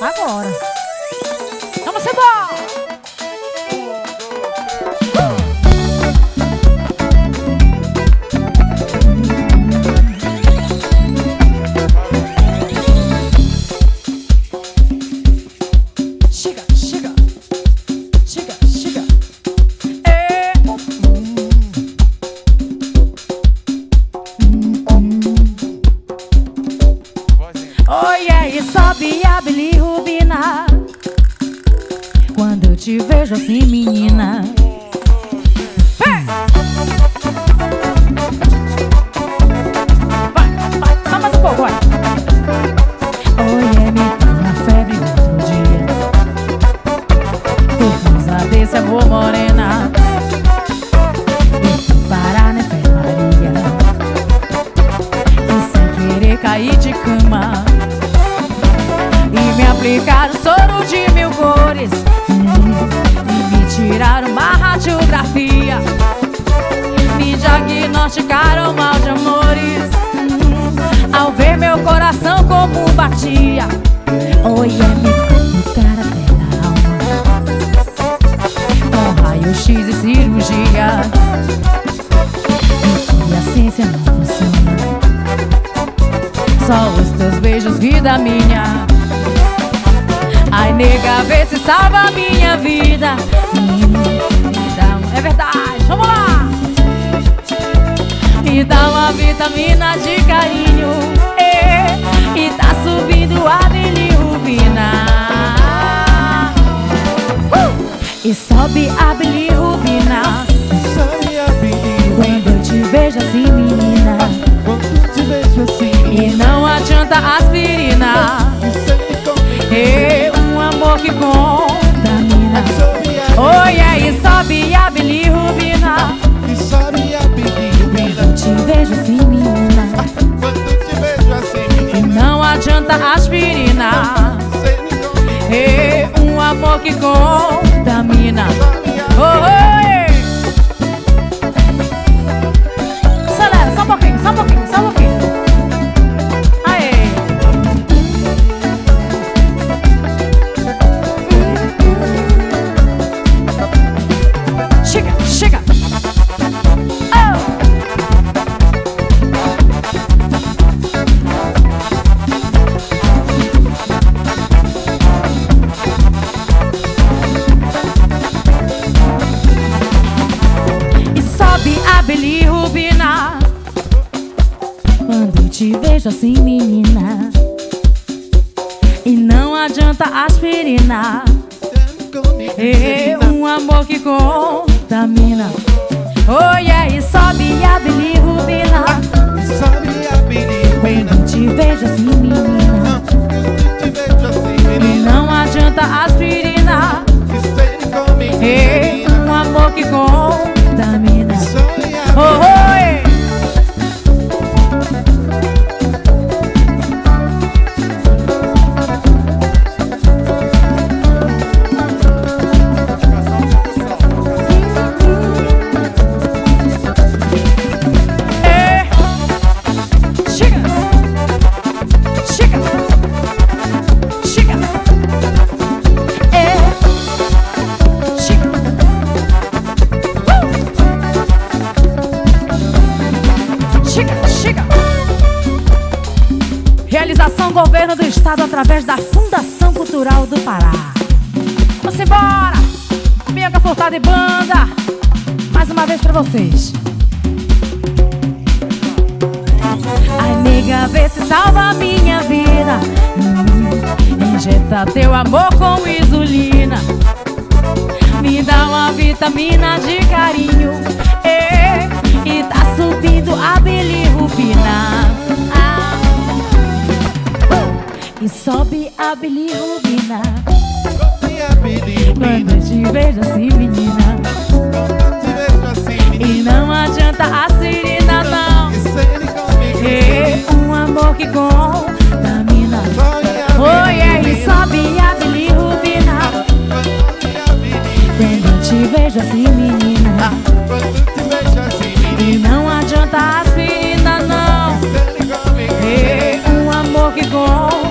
Agora. Batia Oi, é me cara pela alma Com raio-x e cirurgia E a ciência não funciona só os teus beijos, vida minha. Ai, nega, vê se salva a minha vida. Hum, um- É verdade, vamos lá! Me dá uma vitamina de carinho. É, e tá subindo a bilirrubina. Uh! E sobe a bilirrubina. Sabe a menina Quando eu te vejo assim, menina. Quando te vejo assim E não adianta aspirina. É um amor que contamina. Oi, aí sobe a bilirrubina. E sabe a menina Eu te vejo assim, menina. Adianta aspirina. É um amor que contamina. Sabe a contamina Oi, aí sobe a bilirrubina E sabe a menina Quando te vejo assim, menina. Quando te vejo assim E menina não adianta aspirina. Menina. um amor que contamina Sabe a Oh, através da Fundação Cultural do Pará. Vamos embora! Bianca Furtado e Banda! Mais uma vez pra vocês. Ai, nega, vê se salva a minha vida. Injeta teu amor com insulina. Me dá uma vitamina de carinho. E tá subindo a bilirrubina. Ah. E sobe a bilirrubina. Sabe a menina Quando eu te vejo assim, menina. Quando te vejo assim E menina não adianta não. E sempre comigo É um amor que contamina. A Oi, aí menina sobe a bilirrubina. A Quando eu te vejo assim, menina. Quando te vejo assim E menina não adianta aspirina, não. É um amor que contamina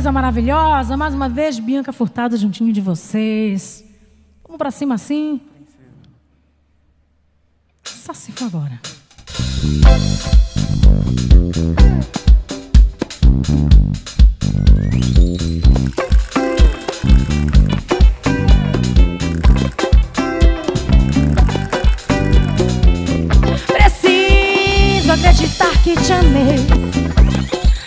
coisa maravilhosa. Mais uma vez, Bianca Furtado juntinho de vocês. Vamos para cima assim. Sacifa agora. Preciso acreditar que te amei.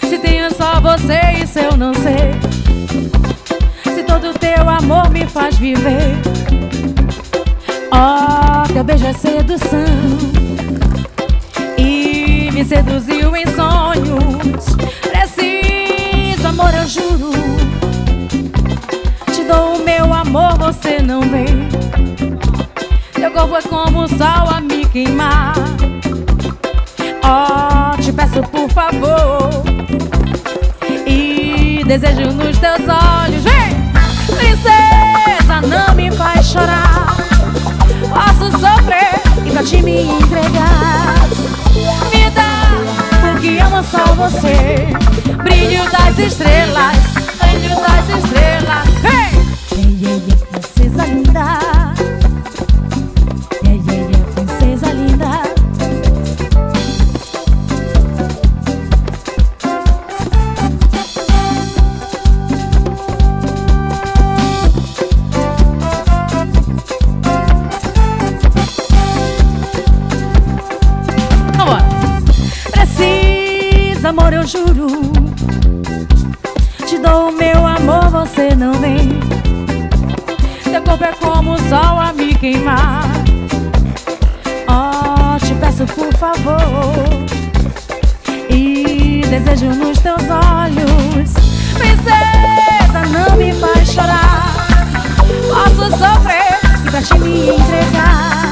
Se tenho só você, isso eu não sei. Se todo teu amor me faz viver. Oh, teu beijo é sedução. Me seduziu em sonhos. Preciso, amor, eu juro. Te dou o meu amor, você não vê. Teu corpo é como o sol a me queimar. Oh, te peço por favor. E desejo nos teus olhos. Vem! Princesa, não me faz chorar. Posso sofrer e pra te me entregar. Só você. Brilho das estrelas, brilho das estrelas. Queimar. Oh, te peço por favor. E desejo nos teus olhos. Princesa, não me faz chorar. Posso sofrer e pra te me entregar.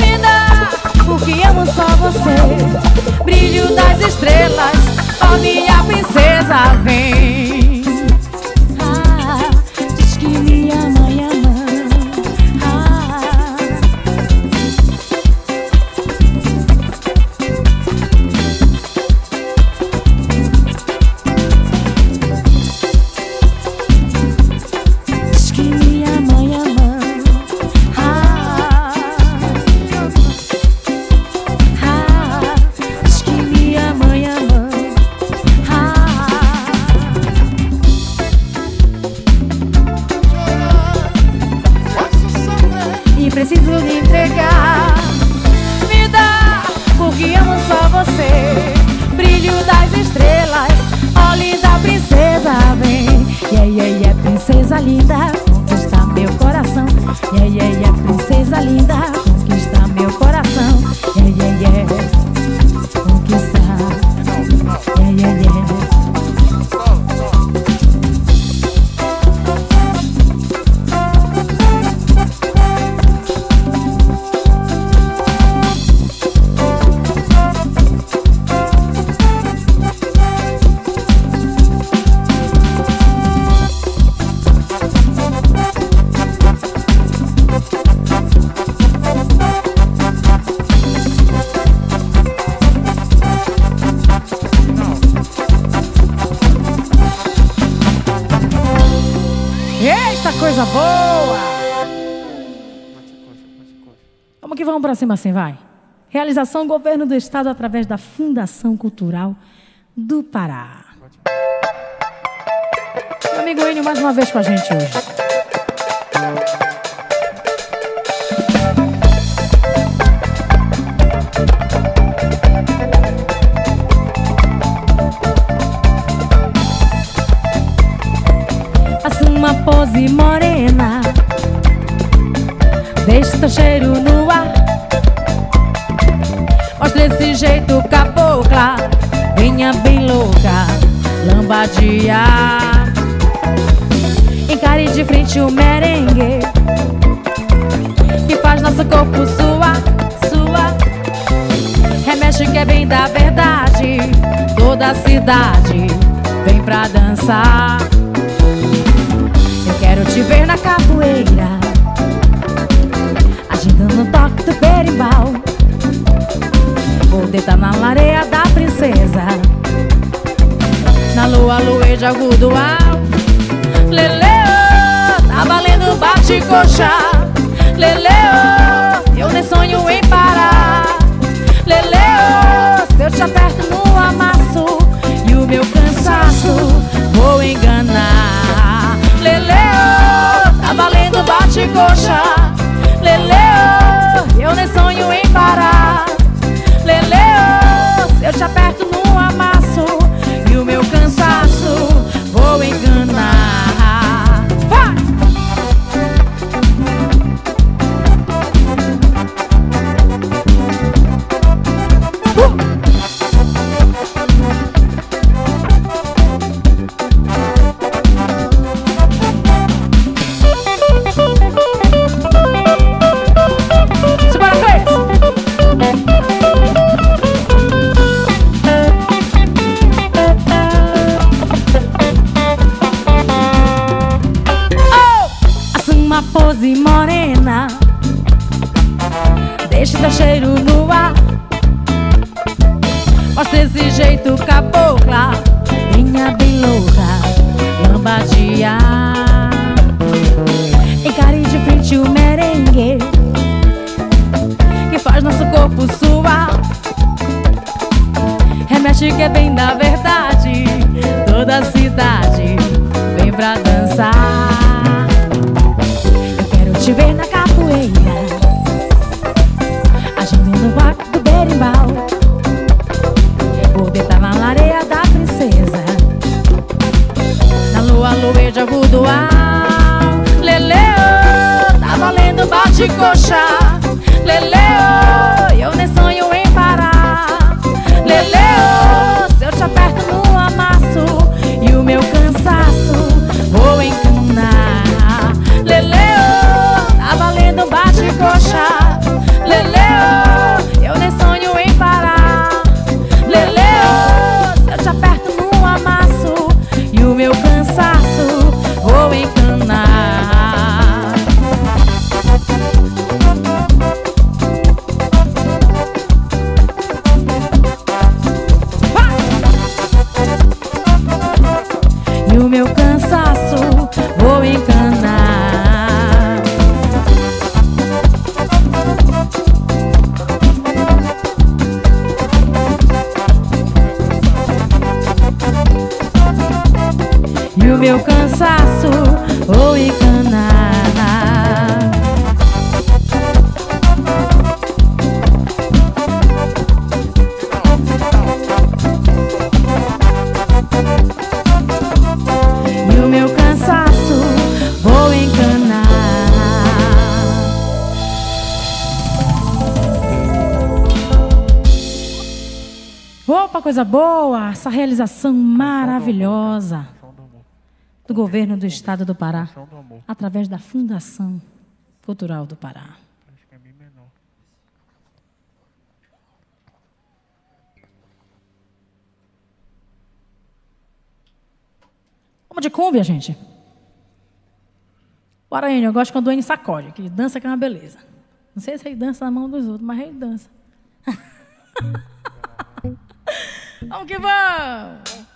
Me dá, porque amo só você. Brilho das estrelas, ó minha princesa, vem. Vamos pra cima assim, vai. Realização Governo do Estado através da Fundação Cultural do Pará. Meu amigo Enio mais uma vez com a gente hoje. Faça uma pose morena Deixe teu cheiro no ar Mostra esse jeito cabocla Venha bem louca Lambadear Encare de frente o merengue Que faz nosso corpo suar, suar Remexe que é bem da verdade Toda a cidade vem pra dançar. Eu quero te ver na capoeira Agitando o toque do berimbau deitar na lareia da princesa Na lua, médio agudo alto. Leleu, tá valendo bate coxa. Leleu, eu nem sonho em parar. Leleu, se eu te aperto no amasso e o meu cansaço vou enganar. Leleu, tá valendo bate coxa. Leleu, eu nem sonho em parar. Coisa boa! Essa realização maravilhosa do governo do estado do Pará, através da Fundação Cultural do Pará. Vamos de cúmbia, gente. Bora, Enio, eu gosto quando o Enio sacode, que ele dança que é uma beleza. Não sei se ele dança na mão dos outros, mas ele dança. vamos que vamos!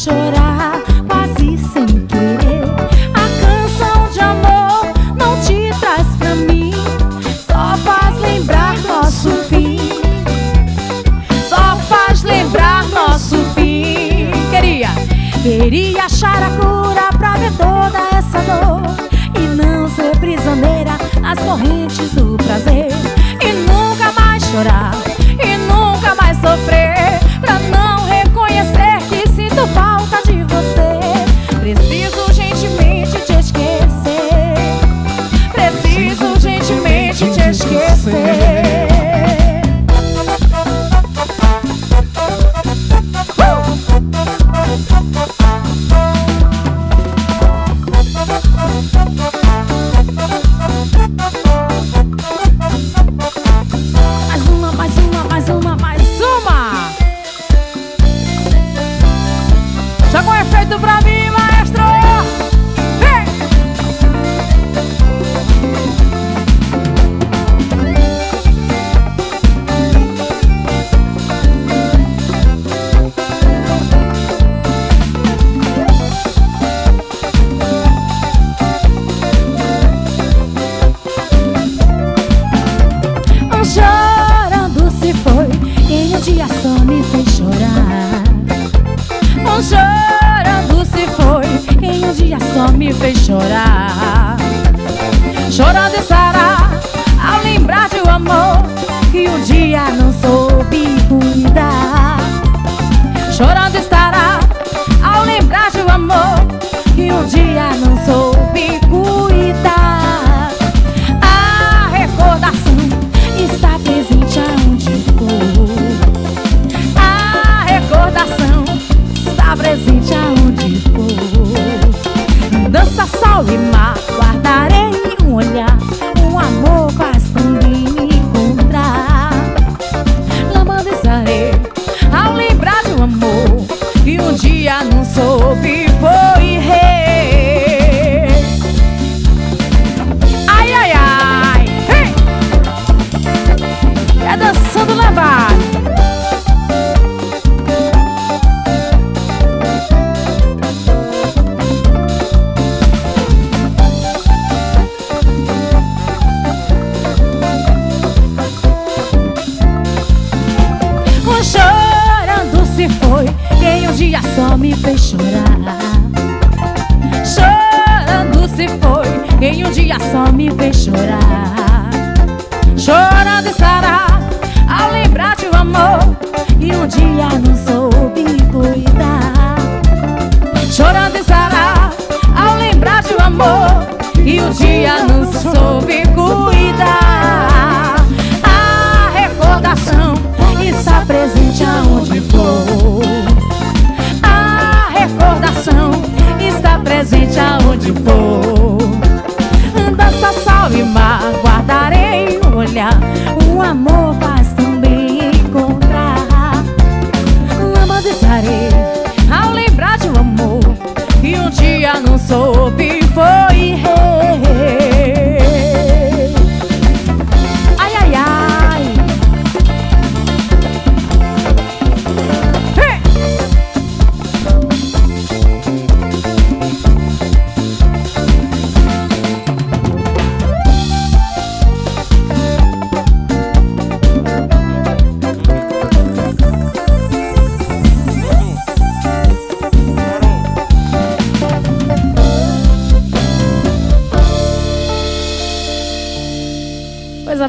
chorar, quase sem querer. A canção de amor não te traz pra mim, só faz lembrar nosso fim. Só faz lembrar nosso fim. Queria, queria achar a cura pra ver toda essa dor e não ser prisioneira às correntes do prazer e nunca mais chorar.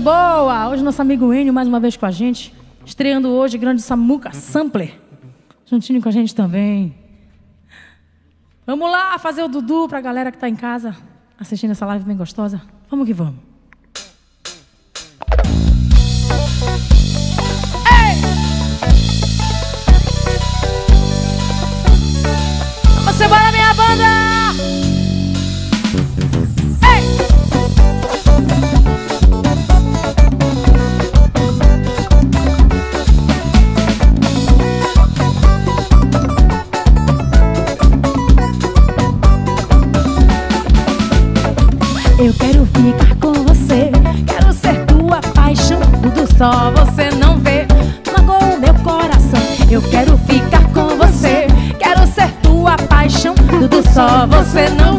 boa! Hoje nosso amigo Enio mais uma vez com a gente, estreando hoje grande Samuca Sampler, juntinho com a gente também. Vamos lá fazer o Dudu para a galera que está em casa assistindo essa live bem gostosa. Vamos que vamos. Ei! Vamos embora, minha banda! só você não vê. Magoou meu coração Eu quero ficar com você. Quero ser tua paixão Tudo só você não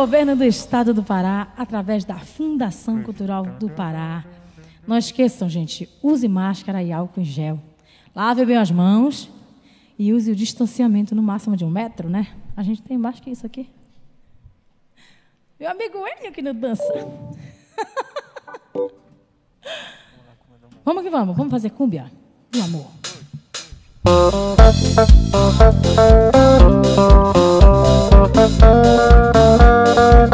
governo do estado do Pará, através da Fundação Cultural do Pará. Não esqueçam, gente, use máscara e álcool em gel. Lave bem as mãos e use o distanciamento no máximo de um metro, né? A gente tem mais que isso aqui. Meu amigo Hélio que não dança. vamos que vamos, vamos fazer cúmbia do amor. Música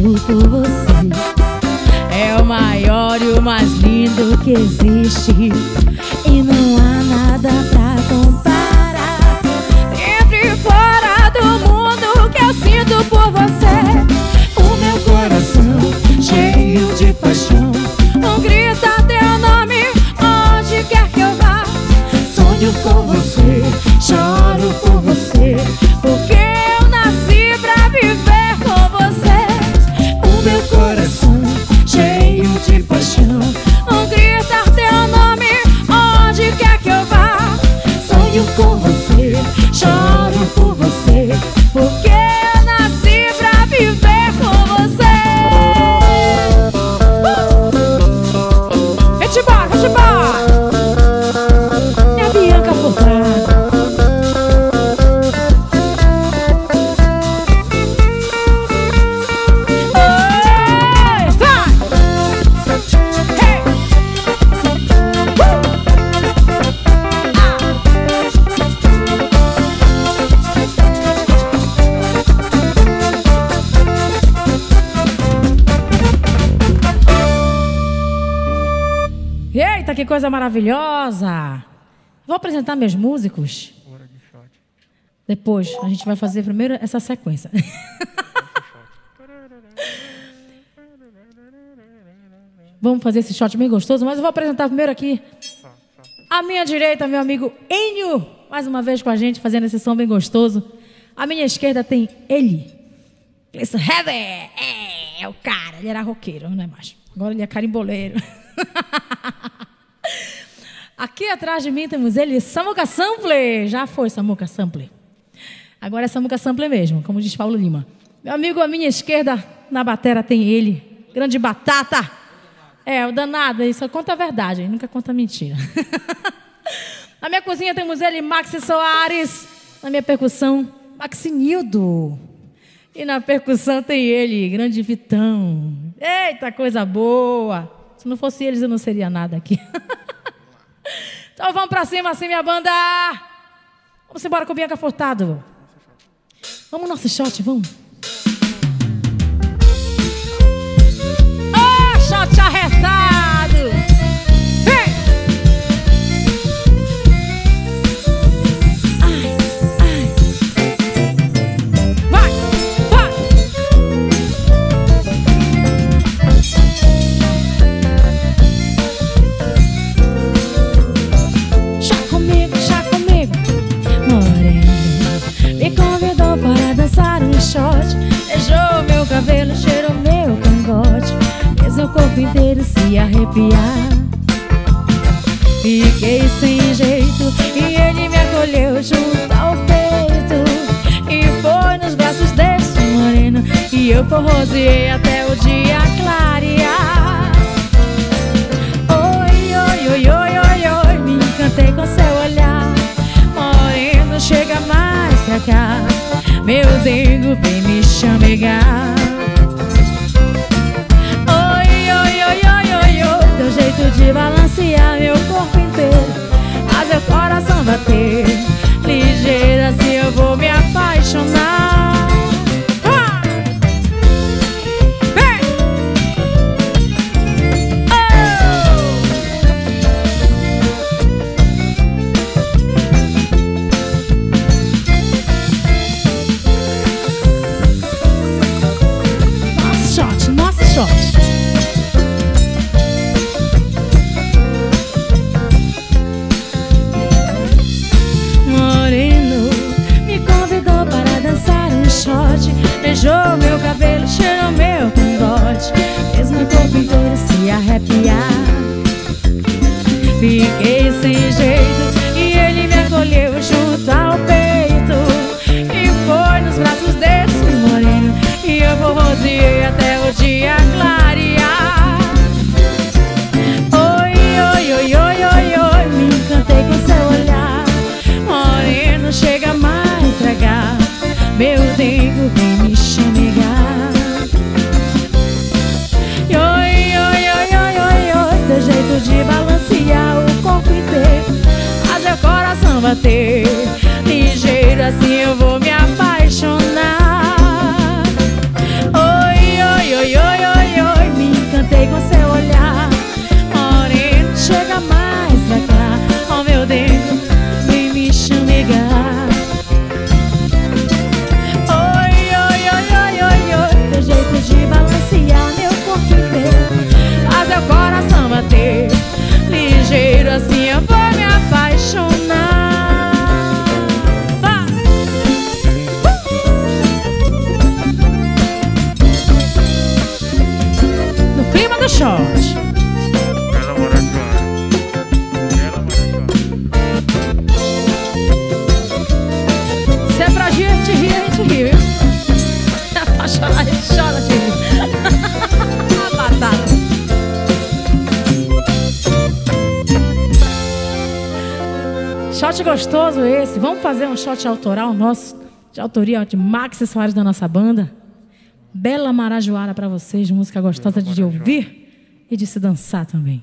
Por você. É o maior e o mais lindo que existe. E não há nada pra comparar. Entre fora do mundo que eu sinto por você. O meu coração cheio de paixão. Não grita teu nome onde quer que eu vá. Sonho com você, choro por Eita, que coisa maravilhosa! Vou apresentar meus músicos. Depois, a gente vai fazer primeiro essa sequência. Vamos fazer esse shot bem gostoso, mas eu vou apresentar primeiro aqui. À minha direita, meu amigo Enio, mais uma vez com a gente, fazendo esse som bem gostoso. À minha esquerda tem ele. Cleiton Heaven! É, é o cara, ele era roqueiro, não é mais. Agora ele é carimboleiro. Aqui atrás de mim temos ele, Samuca Sampler. Já foi Samuca Sampler. Agora é Samuca Sampler mesmo, como diz Paulo Lima. Meu amigo, à minha esquerda, na batera, tem ele. Grande batata. É, o danado, isso conta a verdade, nunca conta mentira. Na minha cozinha temos ele, Maxi Soares. Na minha percussão, Maxinildo. E na percussão tem ele, grande Vitão. Eita, coisa boa. Se não fosse eles, eu não seria nada aqui. então vamos pra cima, assim, minha banda. Vamos embora com o Bianca Furtado. Vamos nosso shot, vamos. Oh, shot arretado. Arrepiar. Fiquei sem jeito e ele me acolheu junto ao peito. E foi nos braços desse moreno. E eu forroseei até o dia clarear. Oi, oi, oi, oi, oi, oi, me encantei com seu olhar. Moreno, chega mais pra cá. Meu dengo vem me chamegar. Balancear meu corpo inteiro. Faz meu coração bater. Esse. Vamos fazer um shot autoral nosso, de autoria de Max Soares da nossa banda. Bela Marajoara pra vocês, música gostosa de ouvir e de se dançar também.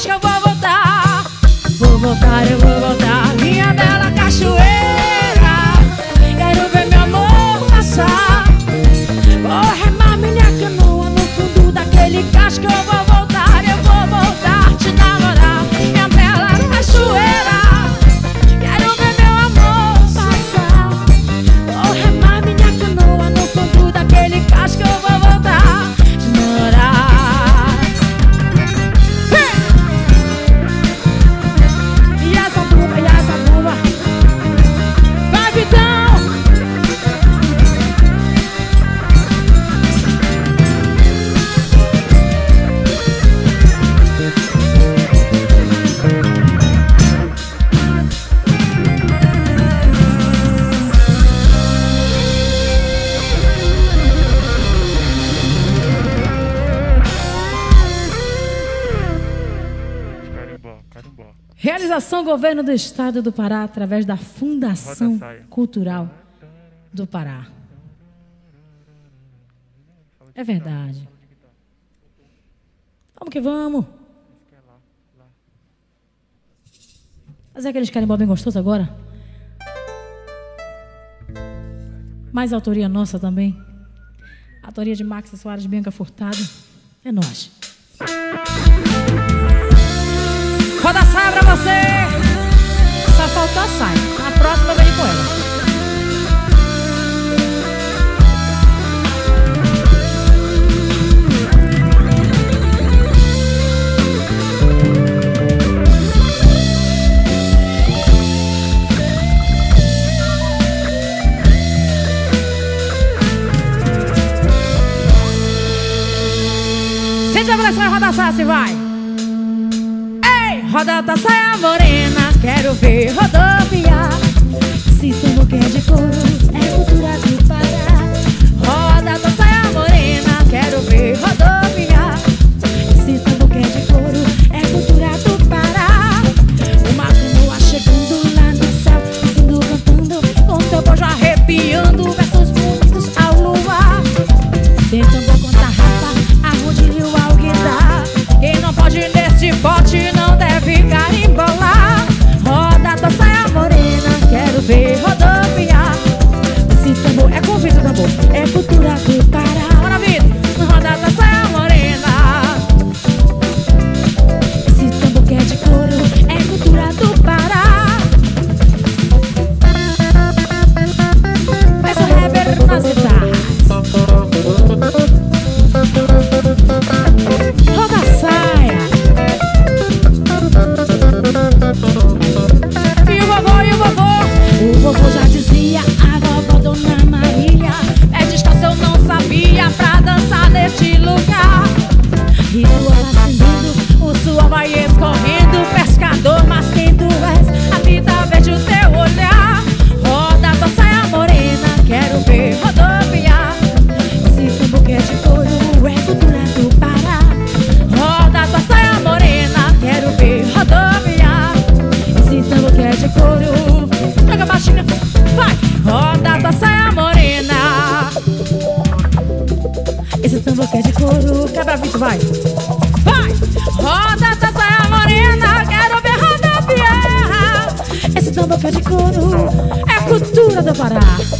acho que eu vou voltar. Vou voltar, eu vou governo do estado do Pará através da Fundação Cultural do Pará. É verdade. Vamos que vamos. Mas é aqueles carimbó bem gostoso agora? Mais autoria nossa também. Autoria de Max Soares Bianca Furtado. É nós. Roda saia pra você! faltar, sai. A próxima vem com ela. Sente a pressão e roda a saia, se vai. Ei, roda tá a saia morena. Quero ver rodoviar. Se tu não quer de cor, é Casa Pará.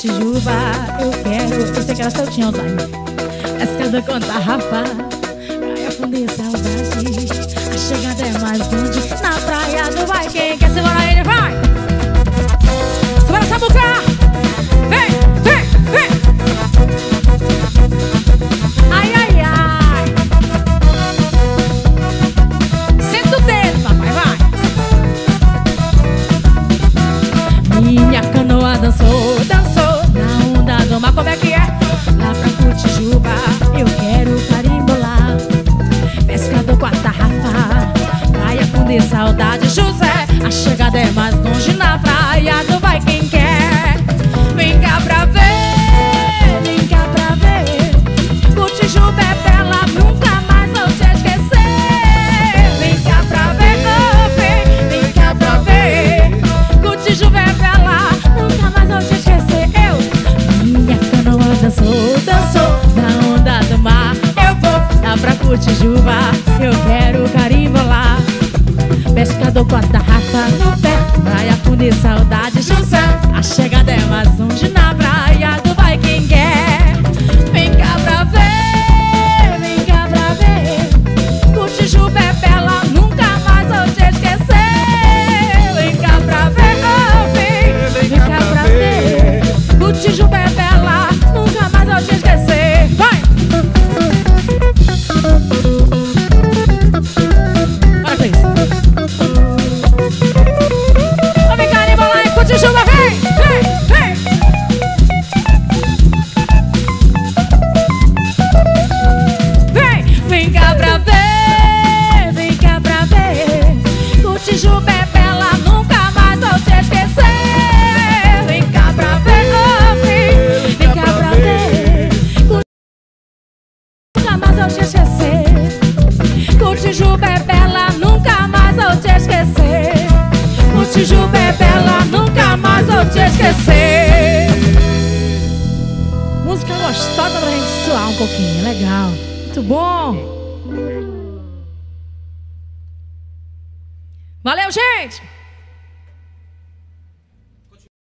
Tijuba, eu quero. Eu sei que ela só tinha Alzheimer. Conta, Rafa, Praia afundar saudade. A chegada é mais grande na praia não vai quem